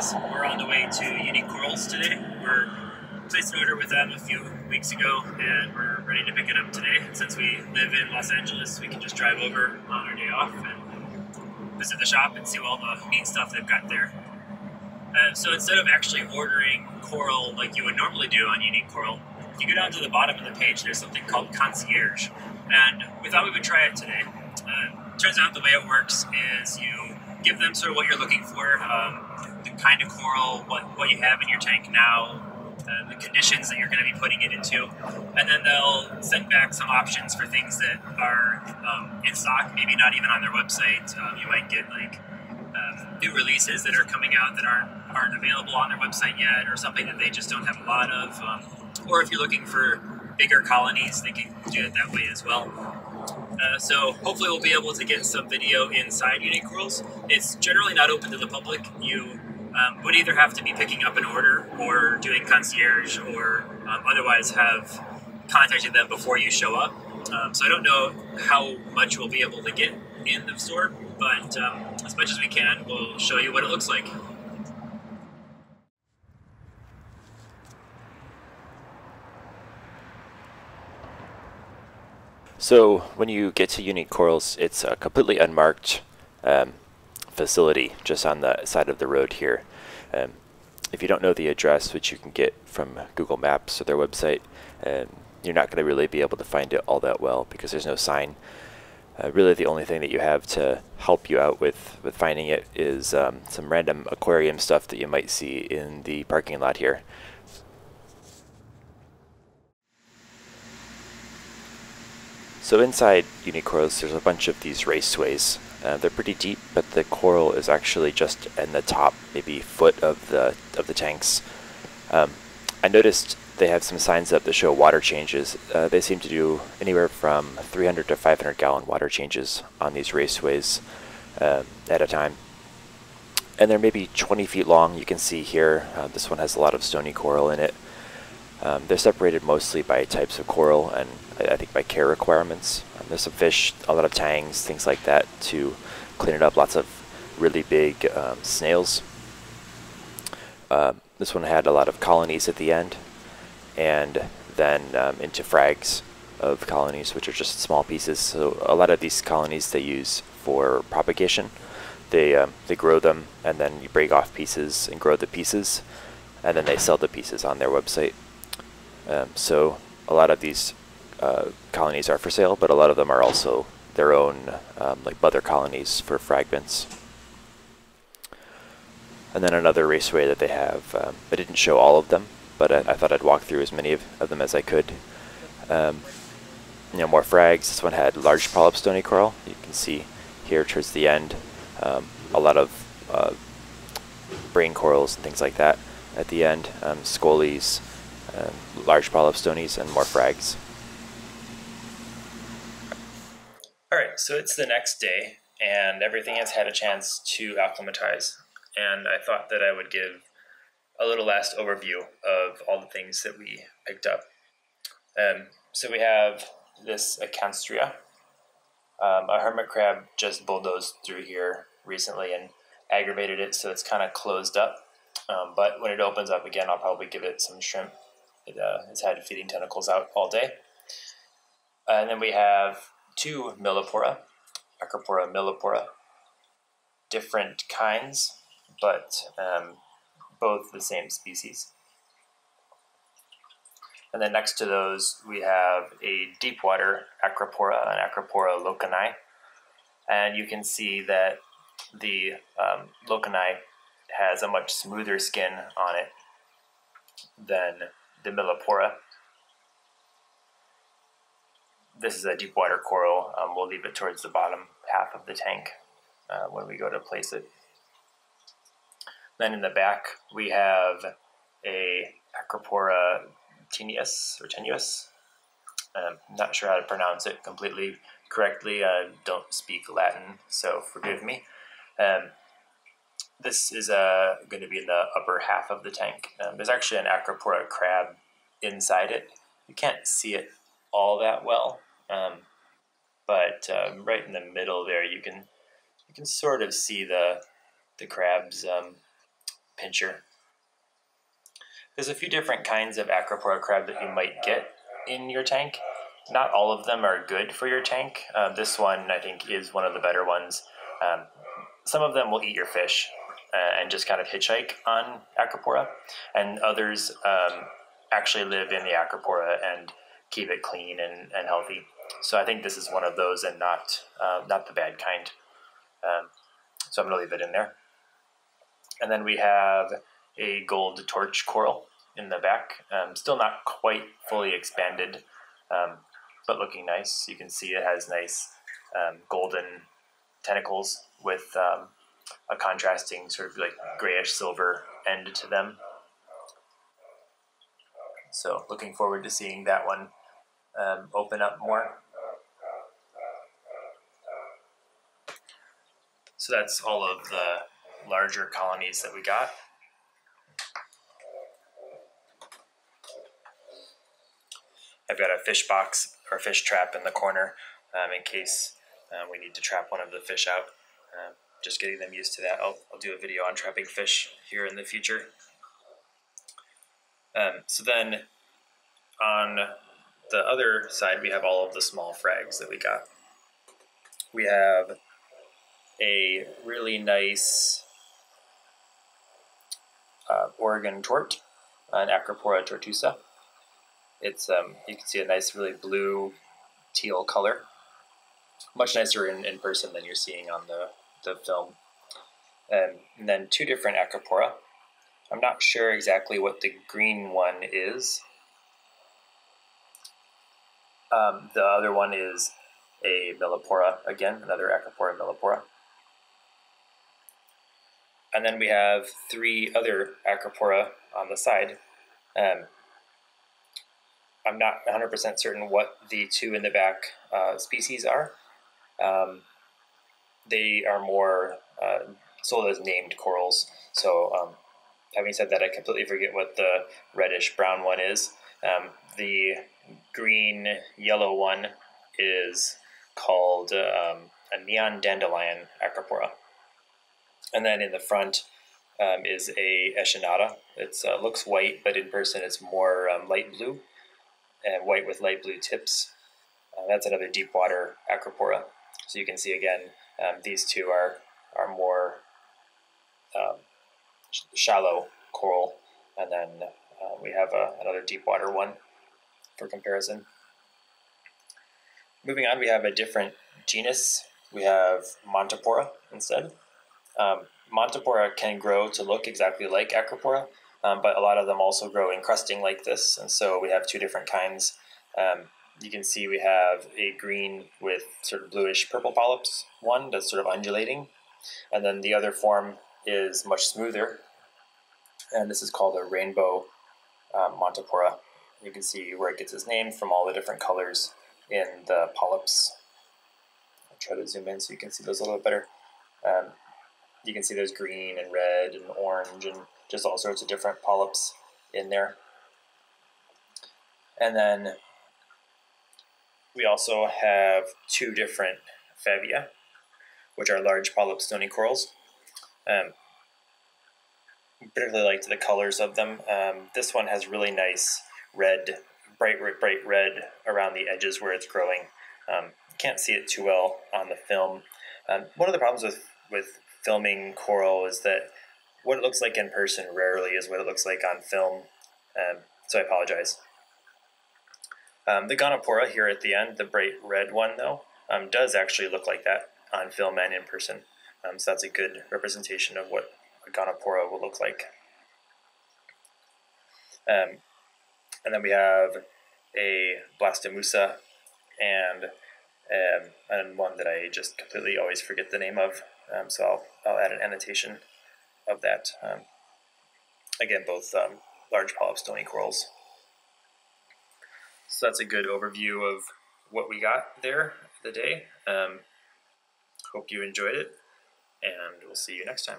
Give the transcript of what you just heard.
guys. We're on the way to Unique Corals today. We're placed an order with them a few weeks ago, and we're ready to pick it up today. Since we live in Los Angeles, we can just drive over on our day off and visit the shop and see all the neat stuff they've got there. Uh, so instead of actually ordering coral like you would normally do on Unique Coral, if you go down to the bottom of the page, there's something called concierge, and we thought we would try it today. Uh, turns out the way it works is you give them sort of what you're looking for, um, the kind of coral, what, what you have in your tank now, uh, the conditions that you're going to be putting it into, and then they'll send back some options for things that are um, in stock, maybe not even on their website. Um, you might get like um, new releases that are coming out that aren't aren't available on their website yet, or something that they just don't have a lot of. Um, or if you're looking for bigger colonies, they can do it that way as well. Uh, so hopefully we'll be able to get some video inside Unique Corals. It's generally not open to the public. You um, would either have to be picking up an order or doing concierge or um, otherwise have contacted them before you show up. Um, so I don't know how much we'll be able to get in the store, but um, as much as we can, we'll show you what it looks like. So when you get to Unique Corals, it's a completely unmarked um, facility just on the side of the road here. Um, if you don't know the address, which you can get from Google Maps or their website, um, you're not going to really be able to find it all that well because there's no sign. Uh, really, the only thing that you have to help you out with, with finding it is um, some random aquarium stuff that you might see in the parking lot here. So inside Unique Corals, there's a bunch of these raceways. Uh, they're pretty deep, but the coral is actually just in the top, maybe foot of the of the tanks. Um, I noticed they have some signs up that show water changes. Uh, they seem to do anywhere from 300 to 500 gallon water changes on these raceways uh, at a time. And they're maybe 20 feet long. You can see here, uh, this one has a lot of stony coral in it. Um, they're separated mostly by types of coral and I, think by care requirements. Um, there's some fish, a lot of tangs, things like that to clean it up. Lots of really big um, snails. Uh, this one had a lot of colonies at the end and then um, into frags of colonies, which are just small pieces. So a lot of these colonies they use for propagation. They, um, they grow them and then you break off pieces and grow the pieces and then they sell the pieces on their website. Um, so a lot of these uh, colonies are for sale, but a lot of them are also their own um, like mother colonies for fragments. And then another raceway that they have, um, I didn't show all of them, but I, I, thought I'd walk through as many of, of them as I could. Um, you know, more frags. This one had large polyp stony coral. You can see here towards the end um, a lot of uh, brain corals and things like that at the end. Um, scolies, um, large polyp stonies, and more frags. All right, so it's the next day, and everything has had a chance to acclimatize. And I thought that I would give a little last overview of all the things that we picked up. Um, so we have this Acanthastrea. Um, a hermit crab just bulldozed through here recently and aggravated it, so it's kind of closed up. Um, but when it opens up again, I'll probably give it some shrimp. It, uh, it's had feeding tentacles out all day. And then we have two Millepora, Acropora millepora, different kinds, but um, both the same species. And then next to those, we have a deep water Acropora, an Acropora lokani. And you can see that the um, lokani has a much smoother skin on it than the Millepora this is a deep water coral. Um, we'll leave it towards the bottom half of the tank uh, when we go to place it. Then in the back we have a Acropora tenuis or tenuis. I'm um, not sure how to pronounce it completely correctly. I don't speak Latin, so forgive me. Um, this is uh, going to be in the upper half of the tank. Um, there's actually an Acropora crab inside it. You can't see it all that well, um, but um, right in the middle there, you can you can sort of see the the crab's um, pincher. There's a few different kinds of Acropora crab that you might get in your tank. Not all of them are good for your tank. Uh, this one, I think, is one of the better ones. Um, some of them will eat your fish uh, and just kind of hitchhike on Acropora, and others um, actually live in the Acropora and keep it clean and, and healthy. So I think this is one of those and not uh, not the bad kind. Um, so I'm going to leave it in there. And then we have a gold torch coral in the back. Um, still not quite fully expanded, um, but looking nice. You can see it has nice um, golden tentacles with um, a contrasting sort of like grayish silver end to them. So looking forward to seeing that one um, open up more. So that's all of the larger colonies that we got. I've got a fish box or fish trap in the corner um, in case uh, we need to trap one of the fish out. Uh, just getting them used to that. I'll, I'll do a video on trapping fish here in the future. Um, so then on the other side, we have all of the small frags that we got. We have a really nice uh, Oregon tort, an Acropora tortuosa. It's um, you can see a nice, really blue teal color, much nicer in, in person than you're seeing on the, the film. Um, and then two different Acropora. I'm not sure exactly what the green one is. Um, the other one is a Millepora, again, another Acropora Millepora. And then we have three other Acropora on the side. Um, I'm not 100% certain what the two in the back uh, species are. Um, they are more uh, sold as named corals. So, um, having said that, I completely forget what the reddish brown one is. Um, the green yellow one is called um, a neon dandelion acropora. And then in the front um, is a echinata. It uh, looks white, but in person it's more um, light blue and white with light blue tips. Uh, that's another deep water acropora. So you can see again, um, these two are, are more um, sh- shallow coral. And then uh, we have a, another deep water one for comparison. Moving on, we have a different genus. We have Montipora instead. Um, Montipora can grow to look exactly like Acropora, um, but a lot of them also grow encrusting like this, and so we have two different kinds. Um, you can see we have a green with sort of bluish purple polyps, one that's sort of undulating, and then the other form is much smoother, and this is called a rainbow um, Montipora. You can see where it gets its name from all the different colors in the polyps. I'll try to zoom in so you can see those a little bit better. Um, you can see there's green and red and orange and just all sorts of different polyps in there. And then we also have two different Favia, which are large polyp stony corals. Um, particularly liked the colors of them. Um, this one has really nice red, bright, bright red around the edges where it's growing. Um, can't see it too well on the film. Um, one of the problems with, with filming coral is that what it looks like in person rarely is what it looks like on film. Um, so I apologize. Um, the Goniopora here at the end, the bright red one though, um, does actually look like that on film and in person. So that's a good representation of what a Goniopora will look like. Um, and then we have a Blastomussa and um, and one that I just completely always forget the name of. Um, so I'll, I'll add an annotation of that. Um, again, both um, large polyp stony corals. So that's a good overview of what we got there the day. Um, hope you enjoyed it, and we'll see you next time.